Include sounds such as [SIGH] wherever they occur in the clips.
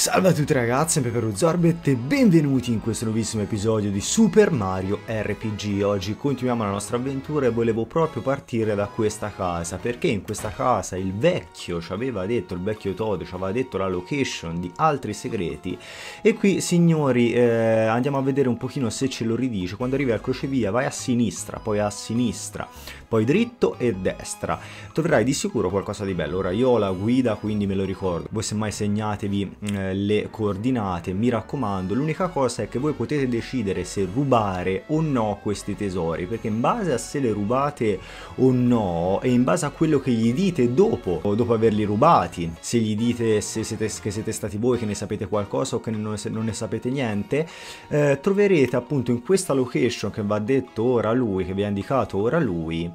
Salve a tutti ragazzi, sempre per Zorbet e benvenuti in questo nuovissimo episodio di Super Mario RPG. Oggi continuiamo la nostra avventura e volevo proprio partire da questa casa, perché in questa casa il vecchio ci aveva detto, il vecchio Todd ci aveva detto la location di altri segreti e qui signori eh, andiamo a vedere un pochino se ce lo ridice. Quando arrivi al crocevia vai a sinistra, poi a sinistra, poi dritto e destra. Troverai di sicuro qualcosa di bello. Ora io ho la guida quindi me lo ricordo, voi semmai segnatevi... Eh, le coordinate, mi raccomando, l'unica cosa è che voi potete decidere se rubare o no questi tesori, perché in base a se le rubate o no, e in base a quello che gli dite dopo, dopo averli rubati, se gli dite se siete, che siete stati voi, che ne sapete qualcosa o che non, non ne sapete niente, eh, troverete appunto in questa location che va detto ora lui, che vi ha indicato ora lui,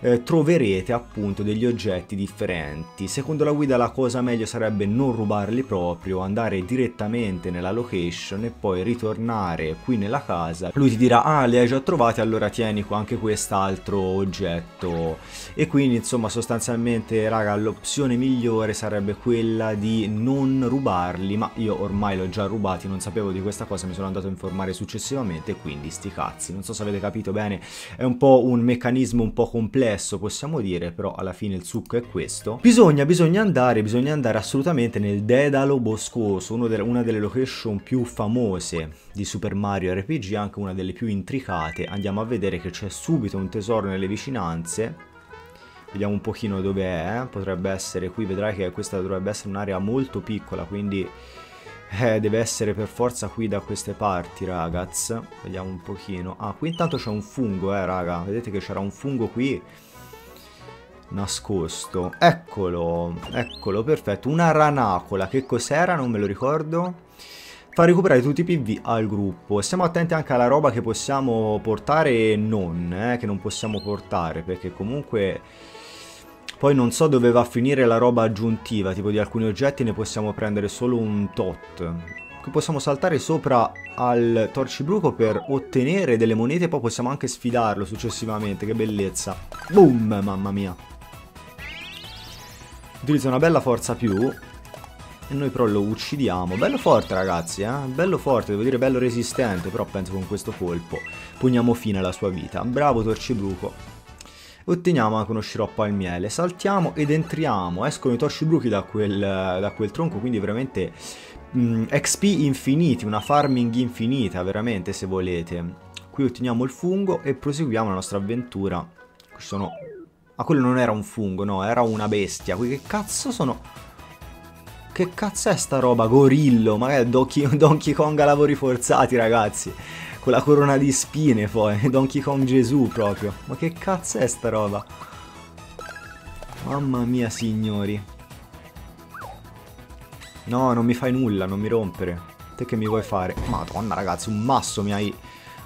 eh, troverete appunto degli oggetti differenti. Secondo la guida la cosa meglio sarebbe non rubarli proprio, andare direttamente nella location e poi ritornare qui nella casa. Lui ti dirà ah le hai già trovate allora tieni anche quest'altro oggetto e quindi insomma sostanzialmente raga l'opzione migliore sarebbe quella di non rubarli ma io ormai l'ho già rubati non sapevo di questa cosa mi sono andato a informare successivamente quindi sti cazzi non so se avete capito bene è un po' un meccanismo un po' complesso complesso possiamo dire, però alla fine il succo è questo. Bisogna, bisogna andare, bisogna andare assolutamente nel Dedalo Boscoso, de una delle location più famose di Super Mario RPG, anche una delle più intricate. Andiamo a vedere che c'è subito un tesoro nelle vicinanze. Vediamo un pochino dove è, eh? potrebbe essere qui, vedrai che questa dovrebbe essere un'area molto piccola, quindi... Eh, deve essere per forza qui da queste parti, ragazzi. Vediamo un pochino. Ah, qui intanto c'è un fungo, eh, raga. Vedete che c'era un fungo qui nascosto. Eccolo, eccolo, perfetto. Una ranacola. Che cos'era? Non me lo ricordo. Fa recuperare tutti i PV al gruppo. Stiamo attenti anche alla roba che possiamo portare e non, eh, che non possiamo portare, perché comunque... Poi non so dove va a finire la roba aggiuntiva, tipo di alcuni oggetti ne possiamo prendere solo un tot. Qui possiamo saltare sopra al torcibruco per ottenere delle monete, poi possiamo anche sfidarlo successivamente, che bellezza. Boom, mamma mia. Utilizza una bella forza più, e noi però lo uccidiamo. Bello forte ragazzi, eh? Bello forte, devo dire bello resistente, però penso con questo colpo poniamo fine alla sua vita. Bravo torcibruco otteniamo anche uno sciroppo al miele, saltiamo ed entriamo, escono i torcibruchi da quel, da quel tronco, quindi veramente mh, mm, XP infiniti, una farming infinita, veramente se volete. Qui otteniamo il fungo e proseguiamo la nostra avventura. Qui sono... Ah, quello non era un fungo, no, era una bestia. Qui che cazzo sono... Che cazzo è sta roba? Gorillo, magari Donkey, [LAUGHS] Donkey Kong a lavori forzati, ragazzi con la corona di spine poi, [LAUGHS] Donkey Kong Gesù proprio. Ma che cazzo è sta roba? Mamma mia signori. No, non mi fai nulla, non mi rompere. Te che mi vuoi fare? Madonna ragazzi, un masso mi hai,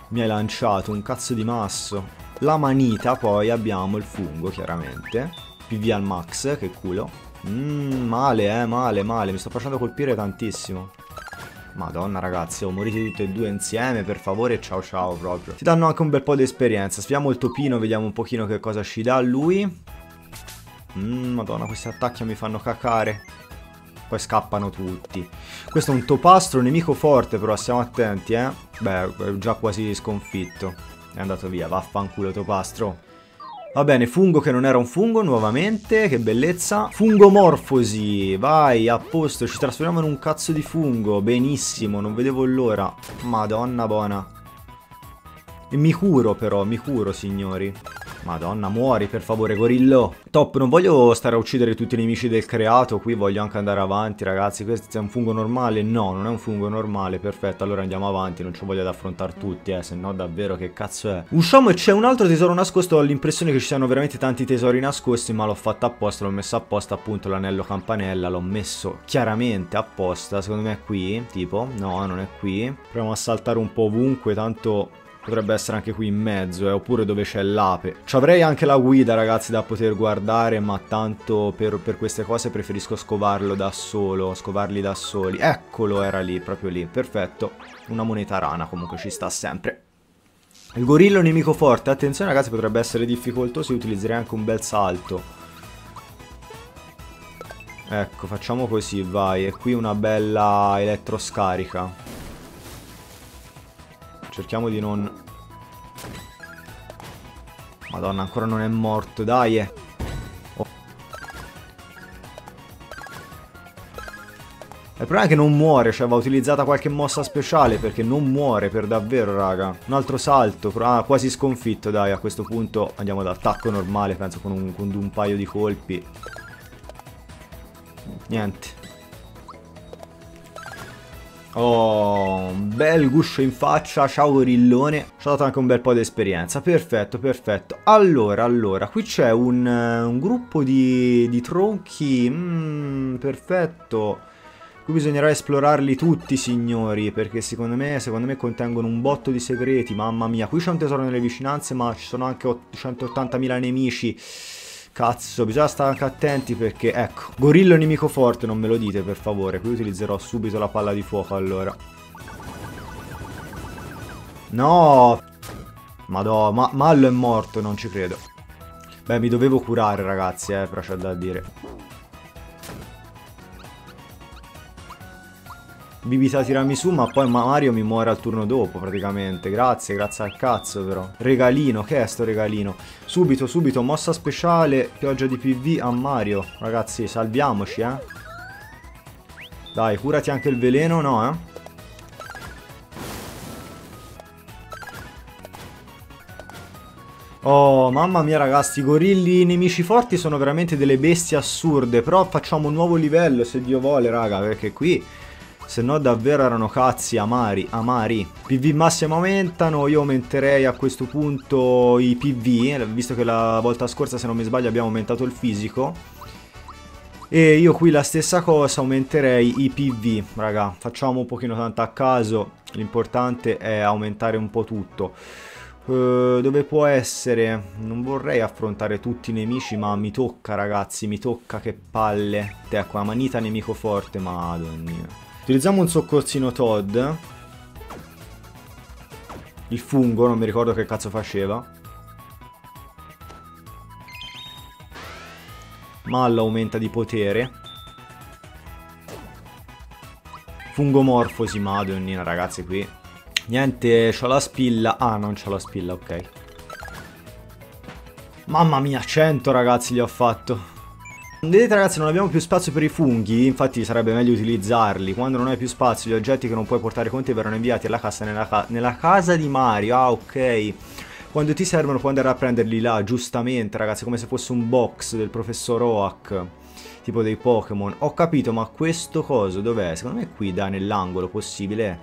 mi hai lanciato, un cazzo di masso. La manita, poi abbiamo il fungo chiaramente. PV al max, che culo. Mmm, male eh, male, male, mi sto facendo colpire tantissimo. Madonna ragazzi, oh, morite tutte e due insieme, per favore, ciao ciao proprio. Ti danno anche un bel po' di esperienza. Sfiamo il topino, vediamo un pochino che cosa ci dà lui. Mmm, madonna, questi attacchi mi fanno cacare. Poi scappano tutti. Questo è un topastro, nemico forte, però stiamo attenti, eh. Beh, è già quasi sconfitto. È andato via, vaffanculo topastro. Va bene, fungo che non era un fungo nuovamente, che bellezza. Fungomorfosi, vai, a posto, ci trasferiamo in un cazzo di fungo. Benissimo, non vedevo l'ora. Madonna buona. E mi curo però, mi curo signori. Madonna, muori per favore, gorillo. Top, non voglio stare a uccidere tutti i nemici del creato, qui voglio anche andare avanti, ragazzi. Questo è un fungo normale? No, non è un fungo normale, perfetto. Allora andiamo avanti, non ci voglio ad affrontare tutti, eh, se no davvero che cazzo è. Usciamo e c'è un altro tesoro nascosto, ho l'impressione che ci siano veramente tanti tesori nascosti, ma l'ho fatto apposta, l'ho messo apposta appunto l'anello campanella, l'ho messo chiaramente apposta, secondo me è qui, tipo, no, non è qui. Proviamo a saltare un po' ovunque, tanto Potrebbe essere anche qui in mezzo, eh, oppure dove c'è l'ape. Ci avrei anche la guida, ragazzi, da poter guardare, ma tanto per, per, queste cose preferisco scovarlo da solo, scovarli da soli. Eccolo, era lì, proprio lì. Perfetto. Una moneta rana, comunque ci sta sempre. Il gorillo nemico forte. Attenzione, ragazzi, potrebbe essere difficoltoso. Io utilizzerei anche un bel salto. Ecco, facciamo così, vai. E qui una bella elettroscarica. Cerchiamo di non... Madonna, ancora non è morto, dai. Eh. Oh. Il problema è che non muore, cioè va utilizzata qualche mossa speciale perché non muore per davvero, raga. Un altro salto, ah, quasi sconfitto, dai, a questo punto andiamo ad attacco normale, penso con un, con un paio di colpi. Niente. Oh, un bel guscio in faccia, ciao gorillone. Ci ha dato anche un bel po' di esperienza. Perfetto, perfetto. Allora, allora, qui c'è un, un, gruppo di, di tronchi. Mm, perfetto. Qui bisognerà esplorarli tutti, signori, perché secondo me, secondo me contengono un botto di segreti, mamma mia. Qui c'è un tesoro nelle vicinanze, ma ci sono anche 180.000 nemici. Cazzo, bisogna stare anche attenti perché, ecco, gorillo nemico forte, non me lo dite per favore. Qui utilizzerò subito la palla di fuoco allora. No! Madò, ma Mallo è morto, non ci credo. Beh, mi dovevo curare ragazzi, eh, però c'è da dire. Bibita tiramisù ma poi Mario mi muore al turno dopo praticamente. Grazie grazie al cazzo però. Regalino che è sto regalino? Subito subito mossa speciale pioggia di pv a Mario. Ragazzi salviamoci eh. Dai curati anche il veleno no eh? Oh, mamma mia ragazzi, i gorilli nemici forti sono veramente delle bestie assurde, però facciamo un nuovo livello se Dio vuole, raga, perché qui se no davvero erano cazzi amari, amari. PV massimo aumentano, io aumenterei a questo punto i PV, visto che la volta scorsa se non mi sbaglio abbiamo aumentato il fisico. E io qui la stessa cosa, aumenterei i PV, raga, facciamo un pochino tanto a caso, l'importante è aumentare un po' tutto. Uh, dove può essere? Non vorrei affrontare tutti i nemici, ma mi tocca ragazzi, mi tocca, che palle. Ecco, la manita nemico forte, madonna mia. Utilizziamo un soccorsino Todd. Il fungo, non mi ricordo che cazzo faceva. Mallo aumenta di potere. Fungomorfosi, madonnina ragazzi qui. Niente, c'ho la spilla. Ah, non c'ho la spilla, ok. Mamma mia, 100 ragazzi gli ho fatto. Vedete ragazzi non abbiamo più spazio per i funghi, infatti sarebbe meglio utilizzarli. Quando non hai più spazio gli oggetti che non puoi portare con te verranno inviati alla cassa nella, ca nella casa di Mario. Ah ok. Quando ti servono puoi andare a prenderli là, giustamente ragazzi, come se fosse un box del professor Oak. Tipo dei Pokémon. Ho capito, ma questo coso dov'è? Secondo me è qui, da nell'angolo possibile.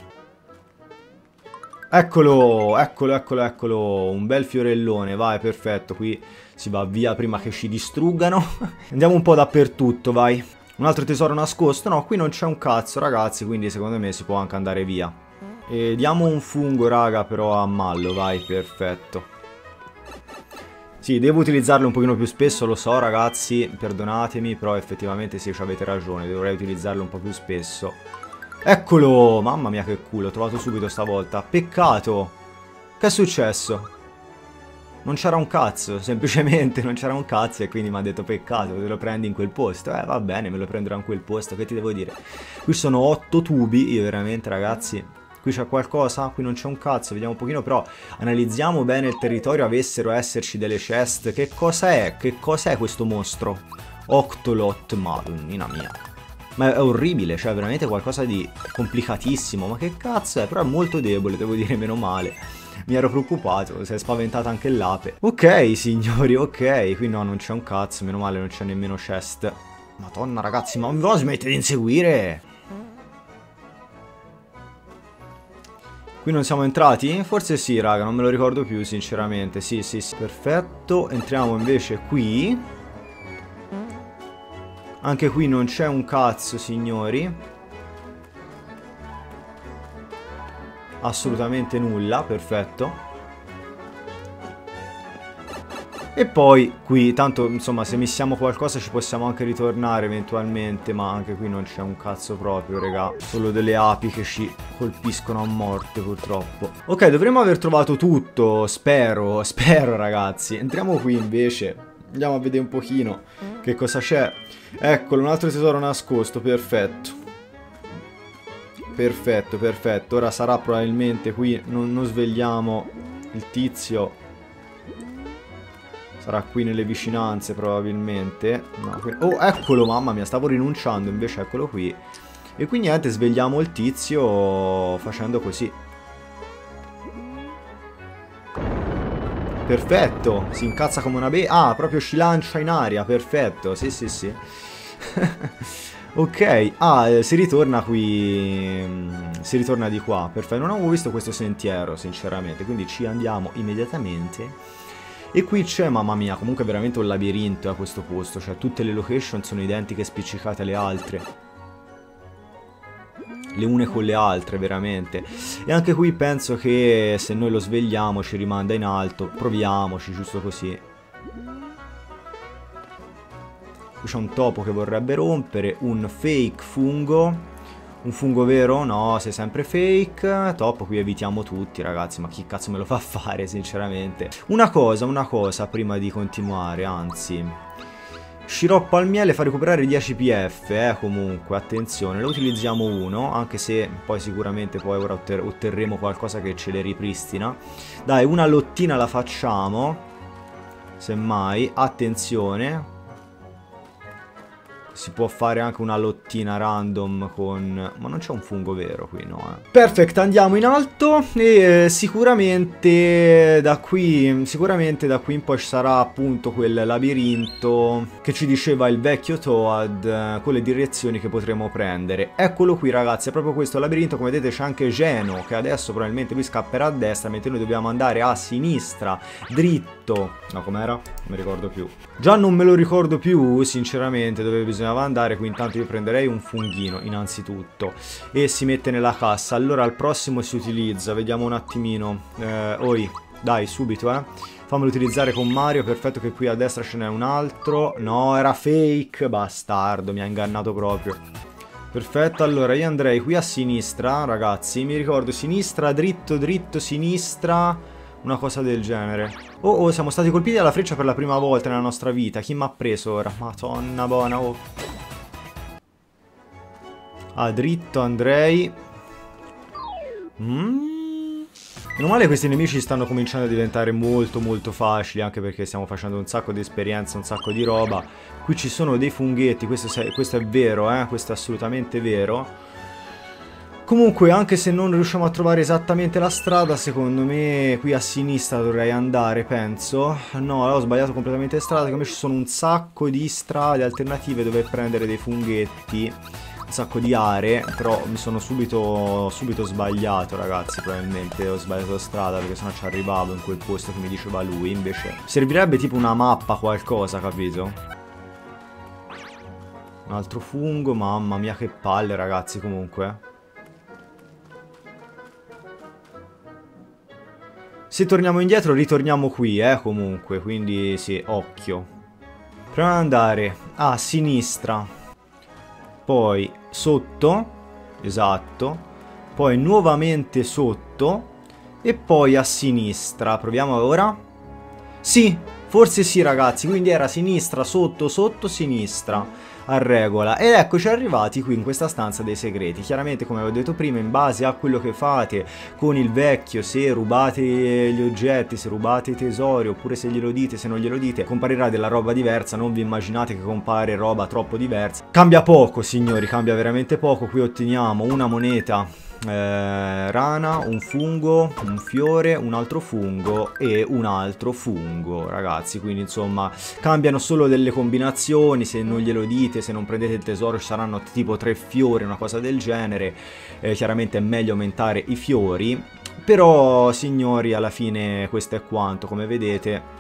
Eccolo, eccolo, eccolo, eccolo. Un bel fiorellone, vai, perfetto. Qui si va via prima che ci distruggano. [LAUGHS] Andiamo un po' dappertutto, vai. Un altro tesoro nascosto? No, qui non c'è un cazzo, ragazzi, quindi secondo me si può anche andare via. E diamo un fungo, raga, però a mallo, vai, perfetto. Sì, devo utilizzarlo un pochino più spesso, lo so, ragazzi, perdonatemi, però effettivamente sì, avete ragione, dovrei utilizzarlo un po' più spesso. Eccolo! Mamma mia che culo, ho trovato subito stavolta. Peccato! Che è successo? Non c'era un cazzo, [LAUGHS] semplicemente non c'era un cazzo e quindi mi ha detto peccato, te lo prendi in quel posto. Eh va bene, me lo prenderò in quel posto, che ti devo dire? Qui sono otto tubi, io veramente ragazzi, qui c'è qualcosa, qui non c'è un cazzo, vediamo un pochino, però analizziamo bene il territorio, avessero esserci delle chest, che cosa è? Che cosa è questo mostro? Octolot, madonna mia. Ma è orribile, cioè veramente qualcosa di complicatissimo, ma che cazzo è? Però è molto debole, devo dire, meno male mi ero preoccupato, si è spaventata anche l'ape. Ok, signori, ok. Qui no, non c'è un cazzo, meno male non c'è nemmeno chest. Madonna, ragazzi, ma mi vuoi smettere di inseguire? Qui non siamo entrati? Forse sì, raga, non me lo ricordo più, sinceramente. Sì, sì, sì. Perfetto. Entriamo invece qui. Anche qui non c'è un cazzo, signori. Assolutamente nulla, perfetto. E poi qui, tanto insomma se missiamo qualcosa ci possiamo anche ritornare eventualmente Ma anche qui non c'è un cazzo proprio regà Solo delle api che ci colpiscono a morte purtroppo Ok dovremmo aver trovato tutto, spero, [LAUGHS] spero ragazzi Entriamo qui invece Andiamo a vedere un pochino che cosa c'è. Eccolo, un altro tesoro nascosto, perfetto. Perfetto, perfetto. Ora sarà probabilmente qui, non, non svegliamo il tizio. Sarà qui nelle vicinanze probabilmente. No, qui... Oh, eccolo, mamma mia, stavo rinunciando, invece eccolo qui. E qui niente, svegliamo il tizio facendo così. Perfetto, si incazza come una be... Ah, proprio ci lancia in aria, perfetto, sì sì sì. [LAUGHS] ok, ah, eh, si ritorna qui... Mm, si ritorna di qua, perfetto. Non avevo visto questo sentiero, sinceramente, quindi ci andiamo immediatamente. E qui c'è, mamma mia, comunque veramente un labirinto a questo posto, cioè tutte le location sono identiche spiccicate alle altre le une con le altre veramente e anche qui penso che se noi lo svegliamo ci rimanda in alto proviamoci giusto così c'è un topo che vorrebbe rompere un fake fungo un fungo vero? No, sei sempre fake. Top, qui evitiamo tutti, ragazzi. Ma chi cazzo me lo fa [LAUGHS] fare, sinceramente? Una cosa, una cosa, prima di continuare, anzi... Sciroppo al miele fa recuperare 10 PF, eh, comunque, attenzione, lo utilizziamo uno, anche se poi sicuramente poi ora otter otterremo qualcosa che ce le ripristina. Dai, una lottina la facciamo, semmai, attenzione, si può fare anche una lottina random con... Ma non c'è un fungo vero qui, no? Eh. Perfect, andiamo in alto e eh, sicuramente da qui... Sicuramente da qui in poi ci sarà appunto quel labirinto che ci diceva il vecchio Toad eh, con le direzioni che potremo prendere. Eccolo qui ragazzi, è proprio questo labirinto, come vedete c'è anche Geno che adesso probabilmente lui scapperà a destra mentre noi dobbiamo andare a sinistra, dritto. No, com'era? Non mi ricordo più. Già non me lo ricordo più, sinceramente, dove bisogna bisognava andare, qui intanto io prenderei un funghino innanzitutto e si mette nella cassa. Allora al prossimo si utilizza, vediamo un attimino. Eh, oi, dai, subito, eh. Fammelo utilizzare con Mario, perfetto che qui a destra ce n'è un altro. No, era fake, bastardo, mi ha ingannato proprio. Perfetto, allora io andrei qui a sinistra, ragazzi, mi ricordo sinistra, dritto, dritto, sinistra una cosa del genere. Oh, oh, siamo stati colpiti dalla freccia per la prima volta nella nostra vita. Chi mi ha preso ora? Madonna buona, oh. Ah, dritto andrei. Mmm. Meno male questi nemici stanno cominciando a diventare molto molto facili Anche perché stiamo facendo un sacco di esperienza, un sacco di roba Qui ci sono dei funghetti, questo, questo è vero eh, questo è assolutamente vero Comunque, anche se non riusciamo a trovare esattamente la strada, secondo me qui a sinistra dovrei andare, penso. No, ho sbagliato completamente strada, come ci sono un sacco di strade alternative dove prendere dei funghetti, un sacco di aree, però mi sono subito, subito sbagliato, ragazzi, probabilmente ho sbagliato strada perché sennò ci arrivavo in quel posto che mi diceva lui, invece servirebbe tipo una mappa, qualcosa, capito? Un altro fungo, mamma mia che palle, ragazzi, comunque. Se torniamo indietro ritorniamo qui, eh, comunque, quindi sì, occhio. Proviamo ad andare a sinistra, poi sotto, esatto, poi nuovamente sotto e poi a sinistra. Proviamo ora? Sì, forse sì ragazzi, quindi era sinistra, sotto, sotto, sinistra a regola. Ed eccoci arrivati qui in questa stanza dei segreti. Chiaramente, come ho detto prima, in base a quello che fate con il vecchio, se rubate gli oggetti, se rubate i tesori, oppure se glielo dite, se non glielo dite, comparirà della roba diversa. Non vi immaginate che compare roba troppo diversa. Cambia poco, signori, cambia veramente poco. Qui otteniamo una moneta eh, rana, un fungo, un fiore, un altro fungo e un altro fungo, ragazzi. Quindi, insomma, cambiano solo delle combinazioni. Se non glielo dite, se non prendete il tesoro, saranno tipo tre fiori, una cosa del genere. Eh, chiaramente è meglio aumentare i fiori. Però, signori, alla fine questo è quanto, come vedete.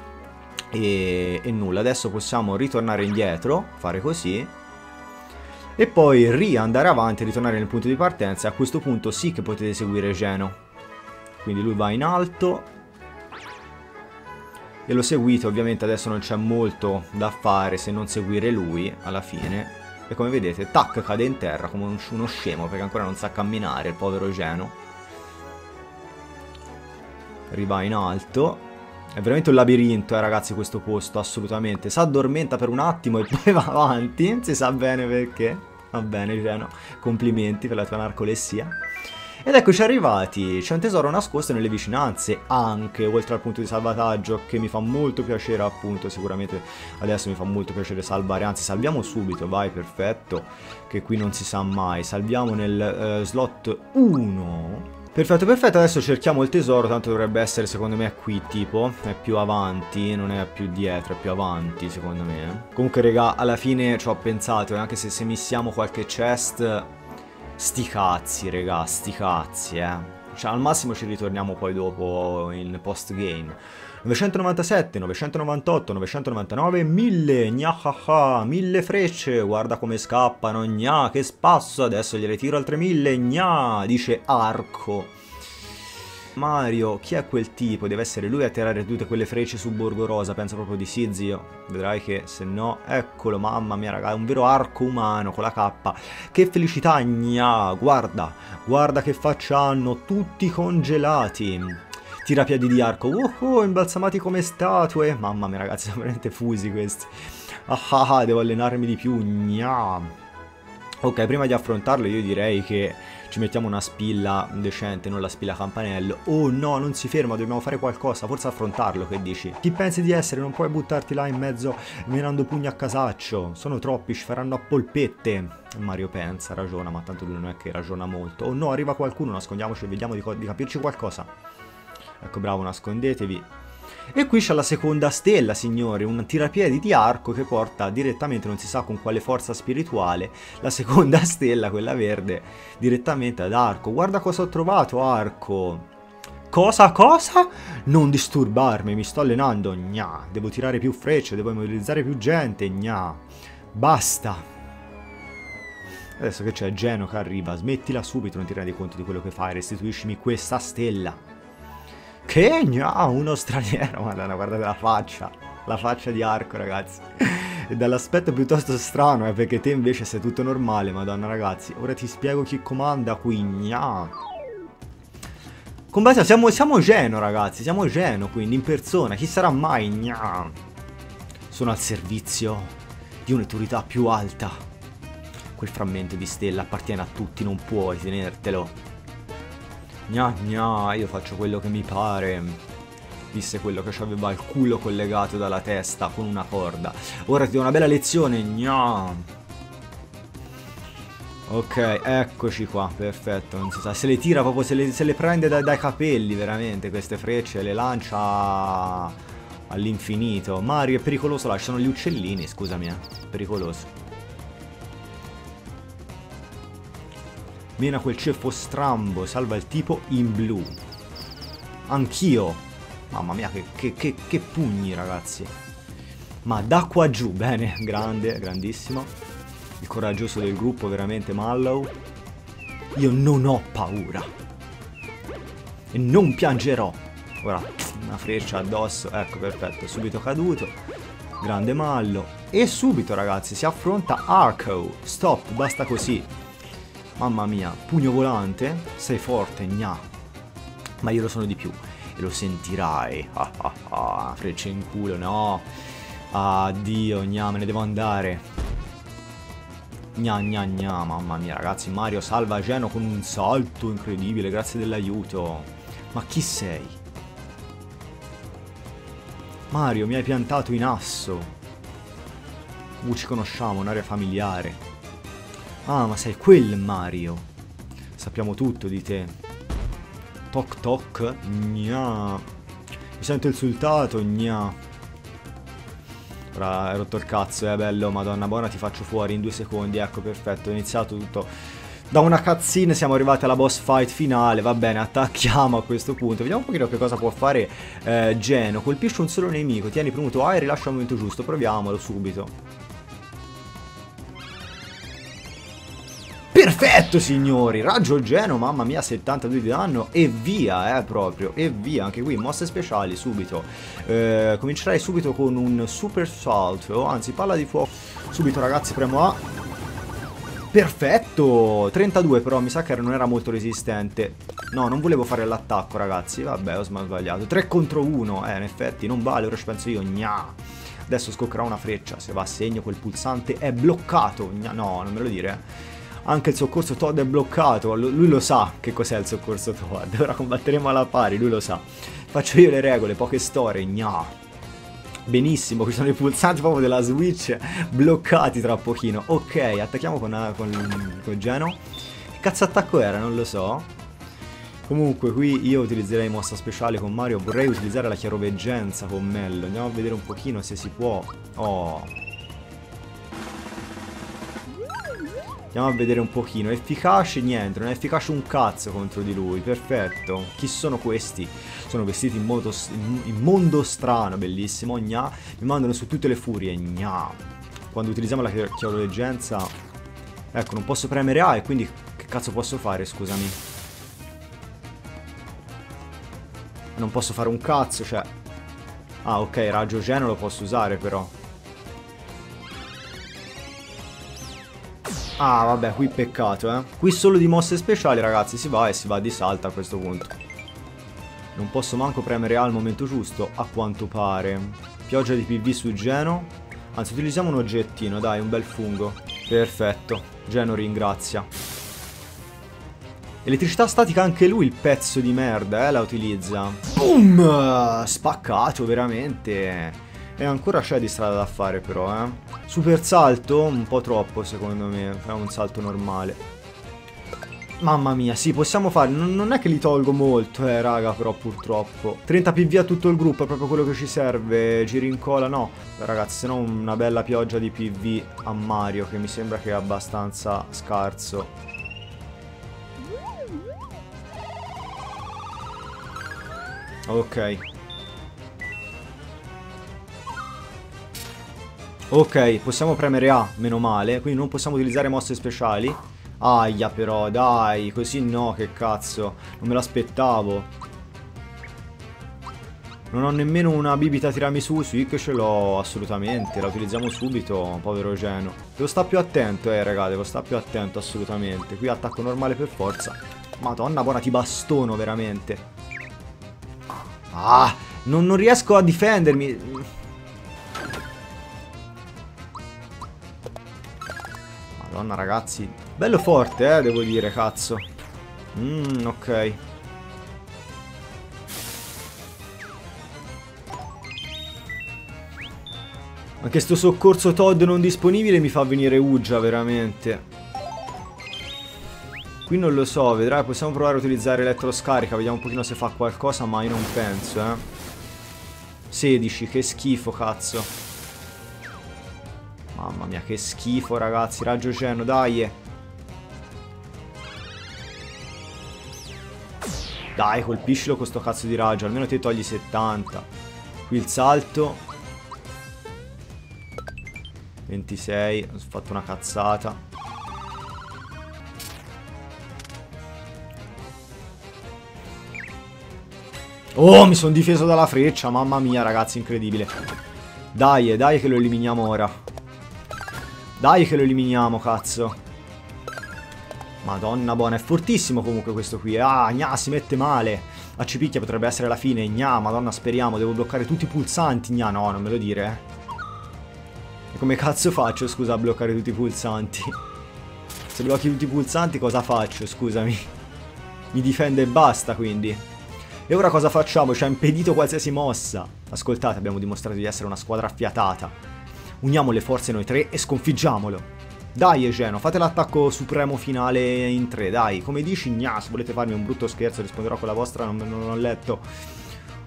E, e nulla, adesso possiamo ritornare indietro, fare così e poi riandare avanti e ritornare nel punto di partenza a questo punto sì che potete seguire Geno. Quindi lui va in alto e lo seguite, ovviamente adesso non c'è molto da fare se non seguire lui alla fine. E come vedete, tac, cade in terra come uno scemo perché ancora non sa camminare il povero Geno. Riva in alto È veramente un labirinto, eh, ragazzi, questo posto, assolutamente. Si addormenta per un attimo e [LAUGHS] poi va avanti, si sa bene perché. Va bene, Geno, complimenti per la tua narcolessia. Ed eccoci arrivati, c'è un tesoro nascosto nelle vicinanze, anche oltre al punto di salvataggio, che mi fa molto piacere appunto, sicuramente adesso mi fa molto piacere salvare, anzi salviamo subito, vai, perfetto, che qui non si sa mai, salviamo nel uh, slot 1, Perfetto, perfetto, adesso cerchiamo il tesoro, tanto dovrebbe essere secondo me qui tipo, è più avanti, non è più dietro, è più avanti secondo me. Comunque raga, alla fine ci ho pensato, anche se, se missiamo qualche chest, sti cazzi raga, sti cazzi eh. Cioè al massimo ci ritorniamo poi dopo in post game. 997, 998, 999, 1000, gnahaha, 1000 frecce, guarda come scappano, gna, che spasso, adesso gliele tiro altre 1000, gna, dice Arco. Mario, chi è quel tipo? Deve essere lui a tirare tutte quelle frecce su Borgo Rosa, penso proprio di sì, zio. Vedrai che se no, eccolo, mamma mia raga, è un vero arco umano con la K. Che felicità, gna, guarda, guarda che faccia hanno, tutti congelati tirapiedi di arco. Oh, oh, imbalsamati come statue. Mamma mia, ragazzi, [LAUGHS] sono veramente fusi questi. Ah, ah, ah devo allenarmi di più. Gna. Ok, prima di affrontarlo io direi che ci mettiamo una spilla decente, non la spilla campanello. Oh no, non si ferma, dobbiamo fare qualcosa, forse affrontarlo, che dici? Chi pensi di essere? Non puoi buttarti là in mezzo menando pugni a casaccio. Sono troppi, ci faranno a polpette. Mario pensa, ragiona, ma tanto lui non è che ragiona molto. Oh no, arriva qualcuno, nascondiamoci e vediamo di, di capirci qualcosa. Ecco, bravo, nascondetevi. E qui c'è la seconda stella, signori, un tirapiedi di arco che porta direttamente, non si sa con quale forza spirituale, la seconda [LAUGHS] stella, quella verde, direttamente ad arco. Guarda cosa ho trovato, arco. Cosa, cosa? Non disturbarmi, mi sto allenando, gna. Devo tirare più frecce, devo mobilizzare più gente, gna. Basta. Adesso che c'è Geno che arriva, smettila subito, non ti rendi conto di quello che fai, restituiscimi questa stella. Che gna, uno straniero, [LAUGHS] madonna, guardate la faccia. La faccia di Arco, ragazzi. E dall'aspetto piuttosto strano, eh, perché te invece sei tutto normale, madonna, ragazzi. Ora ti spiego chi comanda qui, gna. Combatta, siamo, siamo Geno, ragazzi, siamo Geno, quindi, in persona. Chi sarà mai, gna. Sono al servizio di un'autorità più alta. Quel frammento di stella appartiene a tutti, non puoi tenertelo. Gna gna, io faccio quello che mi pare. Disse quello che aveva il culo collegato dalla testa con una corda. Ora ti do una bella lezione, gna. Ok, eccoci qua, perfetto, non si sa, se le tira proprio, se le, se le prende da, dai capelli veramente queste frecce, le lancia all'infinito. Mario è pericoloso là, ci sono gli uccellini, scusami, eh, pericoloso. Mena quel ceffo strambo, salva il tipo in blu. Anch'io. Mamma mia, che, che, che, che pugni, ragazzi. Ma da qua giù, [LAUGHS] bene, grande, grandissimo. Il coraggioso del gruppo, veramente Mallow. Io non ho paura. E non piangerò. Ora, una freccia addosso. Ecco, perfetto, subito caduto. Grande Mallo. E subito, ragazzi, si affronta Arco. Stop, basta così. Mamma mia, pugno volante, sei forte, gna. Ma io lo sono di più e lo sentirai. Ah ah ah, frecce in culo, no. Addio, gna, me ne devo andare. Gna gna gna, mamma mia ragazzi, Mario salva Geno con un salto incredibile, grazie dell'aiuto. Ma chi sei? Mario, mi hai piantato in asso. Uh, ci conosciamo, un'area familiare. Ah, ma sei quel Mario. Sappiamo tutto di te. Toc toc. Gna. Mi sento insultato, gna. Ora hai rotto il cazzo, eh, bello, madonna buona, ti faccio fuori in due secondi, ecco, perfetto, è iniziato tutto. Da una cutscene siamo arrivati alla boss fight finale, va bene, attacchiamo a questo punto. Vediamo un pochino che cosa può fare eh, Geno. Colpisce un solo nemico, tieni premuto A e rilascia al momento giusto, proviamolo subito. Perfetto signori, raggio geno, mamma mia 72 di danno e via eh proprio, e via, anche qui mosse speciali subito eh, Comincerai subito con un super salto, anzi palla di fuoco Subito ragazzi premo A Perfetto! 32 però mi sa che non era molto resistente. No, non volevo fare l'attacco, ragazzi. Vabbè, ho sbagliato. 3 contro 1. Eh, in effetti, non vale, ora ci penso io. Gna. Adesso scoccherà una freccia. Se va a segno, quel pulsante è bloccato. Gna. No, non me lo dire. Anche il soccorso Todd è bloccato. Lui lo sa che cos'è il soccorso Todd. [LAUGHS] Ora combatteremo alla pari, lui lo sa. Faccio io le regole, poche storie. Gna. Benissimo, qui sono i pulsanti proprio della Switch bloccati tra pochino. Ok, attacchiamo con, con, con Geno. Che cazzo attacco era? Non lo so. Comunque qui io utilizzerei mossa speciale con Mario. Vorrei utilizzare la chiaroveggenza con Mello. Andiamo a vedere un pochino se si può. Oh, Andiamo a vedere un pochino. Efficace niente, non è efficace un cazzo contro di lui. Perfetto. Chi sono questi? Sono vestiti in, modo, in, mondo strano, bellissimo. Gna. Mi mandano su tutte le furie. Gna. Quando utilizziamo la chiaroleggenza... Ecco, non posso premere A e quindi che cazzo posso fare, scusami? Non posso fare un cazzo, cioè... Ah, ok, raggio geno lo posso usare però. Ah, vabbè, qui peccato, eh. Qui solo di mosse speciali, ragazzi, si va e si va di salto a questo punto. Non posso manco premere A al momento giusto, a quanto pare. Pioggia di PV su Geno. Anzi, utilizziamo un oggettino, dai, un bel fungo. Perfetto. Geno ringrazia. Elettricità statica anche lui, il pezzo di merda, eh, la utilizza. Boom! Spaccato, veramente. E ancora c'è di strada da fare però, eh. Super salto? Un po' troppo secondo me. È un salto normale. Mamma mia, sì, possiamo fare. Non, non, è che li tolgo molto, eh, raga, però purtroppo. 30 PV a tutto il gruppo, è proprio quello che ci serve. Giri in cola, no. Ragazzi, se no una bella pioggia di PV a Mario, che mi sembra che è abbastanza scarso. Ok. Ok, possiamo premere A, meno male, quindi non possiamo utilizzare mosse speciali. Aia però, dai, così no, che cazzo, non me l'aspettavo. Non ho nemmeno una bibita tiramisù, sì che ce l'ho assolutamente, la utilizziamo subito, povero Geno. Devo stare più attento, eh raga, devo stare più attento assolutamente. Qui attacco normale per forza. Madonna buona, ti bastono veramente. Ah, non, non riesco a difendermi. Madonna ragazzi Bello forte eh devo dire cazzo Mmm ok Anche sto soccorso Todd non disponibile mi fa venire Uggia veramente Qui non lo so, vedrai, possiamo provare a utilizzare elettroscarica, vediamo un pochino se fa qualcosa, ma io non penso, eh. 16, che schifo, cazzo. Mamma mia, che schifo, ragazzi. Raggio Geno, dai. Dai, colpiscilo con sto cazzo di raggio. Almeno ti togli 70. Qui il salto. 26. Ho fatto una cazzata. Oh, mi sono difeso dalla freccia. Mamma mia, ragazzi, incredibile. Dai, dai che lo eliminiamo ora. Dai che lo eliminiamo, cazzo. Madonna buona, è fortissimo comunque questo qui. Ah, gna, si mette male. A cipicchia potrebbe essere la fine. Gna, madonna, speriamo. Devo bloccare tutti i pulsanti. Gna, no, non me lo dire. Eh. E come cazzo faccio, scusa, a bloccare tutti i pulsanti? Se blocchi tutti i pulsanti cosa faccio, scusami? Mi difende e basta, quindi. E ora cosa facciamo? Ci ha impedito qualsiasi mossa. Ascoltate, abbiamo dimostrato di essere una squadra affiatata. Uniamo le forze noi tre e sconfiggiamolo. Dai Egeno, fate l'attacco supremo finale in tre, dai. Come dici, gna, se volete farmi un brutto scherzo risponderò con la vostra, non, non ho letto.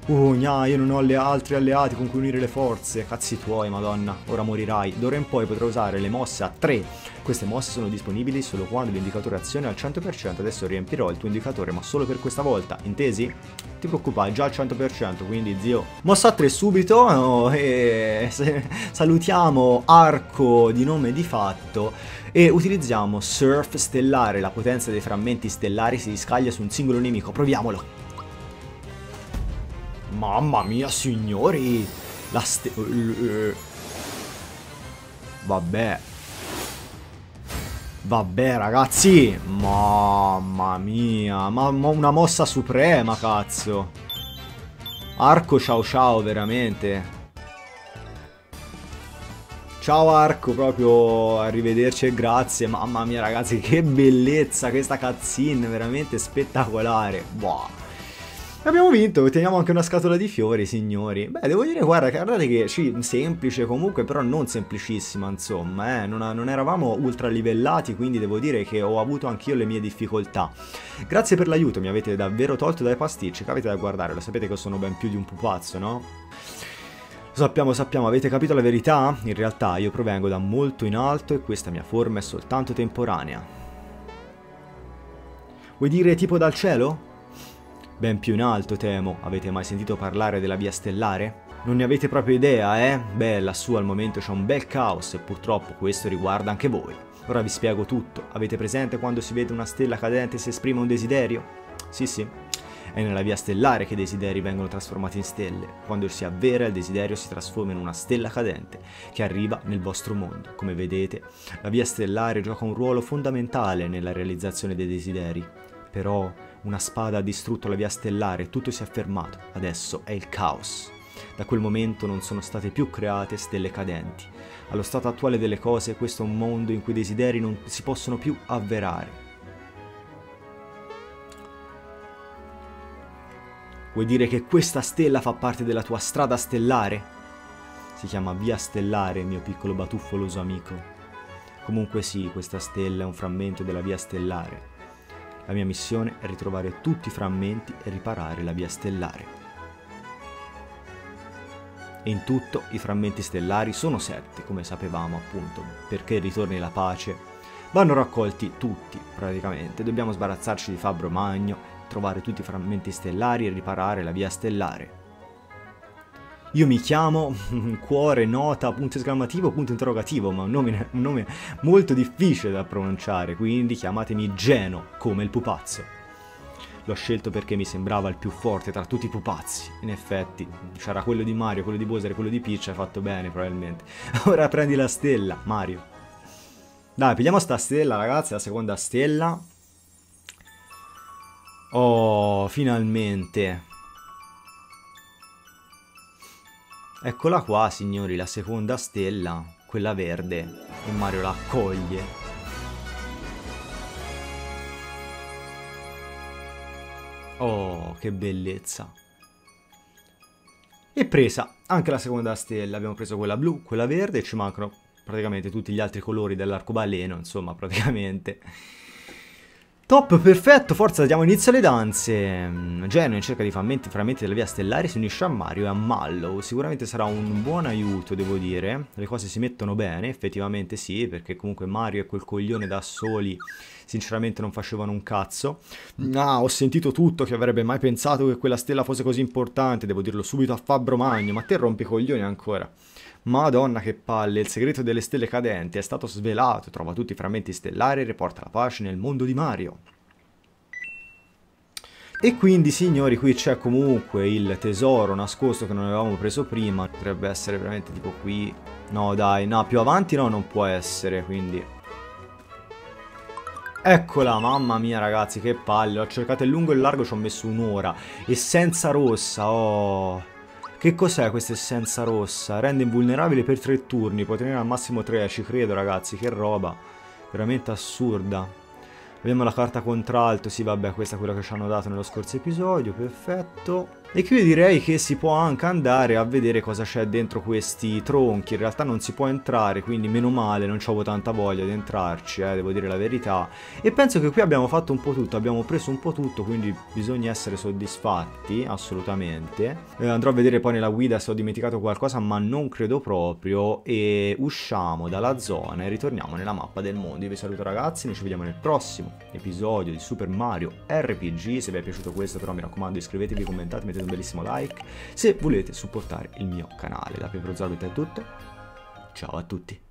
Uh, gna, io non ho alle altri alleati con cui unire le forze. Cazzi tuoi, madonna. Ora morirai. D'ora in poi potrai usare le mosse a 3. Queste mosse sono disponibili solo quando l'indicatore azione è al 100%. Adesso riempirò il tuo indicatore, ma solo per questa volta. Intesi? Ti preoccupare, già al 100%, quindi zio. Mossa a 3 subito oh, e salutiamo Arco di nome di fatto e utilizziamo Surf stellare. La potenza dei frammenti stellari si scaglia su un singolo nemico. Proviamolo. Mamma mia, signori! La ste... Vabbè. Vabbè ragazzi, mamma mia, ma, ma una mossa suprema cazzo. Arco ciao ciao veramente. Ciao Arco, proprio arrivederci e grazie. Mamma mia ragazzi, che bellezza questa cutscene, veramente spettacolare. Wow. Abbiamo vinto, otteniamo anche una scatola di fiori, signori. Beh, devo dire, guarda, guardate che, sì, semplice comunque, però non semplicissima, insomma, eh. Non, non eravamo ultra livellati, quindi devo dire che ho avuto anch'io le mie difficoltà. Grazie per l'aiuto, mi avete davvero tolto dai pasticci, capite da guardare, lo sapete che sono ben più di un pupazzo, no? Sappiamo, sappiamo, avete capito la verità? In realtà io provengo da molto in alto e questa mia forma è soltanto temporanea. Vuoi dire tipo dal cielo? Ben più in alto, temo. Avete mai sentito parlare della via stellare? Non ne avete proprio idea, eh? Beh, lassù al momento c'è un bel caos e purtroppo questo riguarda anche voi. Ora vi spiego tutto. Avete presente quando si vede una stella cadente e si esprime un desiderio? Sì, sì. È nella via stellare che i desideri vengono trasformati in stelle. Quando si avvera, il desiderio si trasforma in una stella cadente che arriva nel vostro mondo. Come vedete, la via stellare gioca un ruolo fondamentale nella realizzazione dei desideri. Però una spada ha distrutto la via stellare, tutto si è fermato, adesso è il caos. Da quel momento non sono state più create stelle cadenti. Allo stato attuale delle cose questo è un mondo in cui i desideri non si possono più avverare. Vuoi dire che questa stella fa parte della tua strada stellare? Si chiama Via Stellare, mio piccolo batuffoloso amico. Comunque sì, questa stella è un frammento della Via Stellare. La mia missione è ritrovare tutti i frammenti e riparare la via stellare. In tutto i frammenti stellari sono sette, come sapevamo appunto, perché ritorni la pace. Vanno raccolti tutti, praticamente. Dobbiamo sbarazzarci di Fabbro Magno, trovare tutti i frammenti stellari e riparare la via stellare. Io mi chiamo [LAUGHS] cuore, nota, punto esclamativo, punto interrogativo, ma un nome, un nome molto difficile da pronunciare, quindi chiamatemi Geno, come il pupazzo. L'ho scelto perché mi sembrava il più forte tra tutti i pupazzi. In effetti, c'era quello di Mario, quello di Bowser e quello di Peach, hai fatto bene probabilmente. [LAUGHS] Ora prendi la stella, Mario. Dai, pigliamo sta stella, ragazzi, la seconda stella. Oh, finalmente. Eccola qua, signori, la seconda stella, quella verde, e Mario la accoglie. Oh, che bellezza. E presa anche la seconda stella, abbiamo preso quella blu, quella verde e ci mancano praticamente tutti gli altri colori dell'arcobaleno, insomma, praticamente. Top, perfetto, forza, diamo inizio alle danze. Mm, Geno in cerca di frammenti, frammenti della via stellare si unisce a Mario e a Mallow. Sicuramente sarà un buon aiuto, devo dire. Le cose si mettono bene, effettivamente sì, perché comunque Mario e quel coglione da soli sinceramente non facevano un cazzo. Ah, ho sentito tutto, che avrebbe mai pensato che quella stella fosse così importante, devo dirlo subito a Fabbro Magno, ma te rompi coglioni ancora. Madonna che palle, il segreto delle stelle cadenti è stato svelato, trova tutti i frammenti stellari e riporta la pace nel mondo di Mario. E quindi signori qui c'è comunque il tesoro nascosto che non avevamo preso prima, potrebbe essere veramente tipo qui, no dai, no più avanti no non può essere quindi... Eccola, mamma mia ragazzi che palle, ho cercato il lungo e il largo ci ho messo un'ora, essenza rossa, oh... Che cos'è questa essenza rossa? Rende invulnerabile per tre turni, può tenere al massimo tre, ci credo ragazzi, che roba. Veramente assurda. Abbiamo la carta contralto, sì vabbè questa è quella che ci hanno dato nello scorso episodio, perfetto. E qui direi che si può anche andare a vedere cosa c'è dentro questi tronchi, in realtà non si può entrare, quindi meno male, non avevo tanta voglia di entrarci, eh, devo dire la verità. E penso che qui abbiamo fatto un po' tutto, abbiamo preso un po' tutto, quindi bisogna essere soddisfatti, assolutamente. Eh, andrò a vedere poi nella guida se ho dimenticato qualcosa, ma non credo proprio. E usciamo dalla zona e ritorniamo nella mappa del mondo. Io vi saluto ragazzi, noi ci vediamo nel prossimo episodio di Super Mario RPG. Se vi è piaciuto questo però mi raccomando iscrivetevi, commentate, mettete un bellissimo like se volete supportare il mio canale. Da Pepro Zorbit è tutto, ciao a tutti!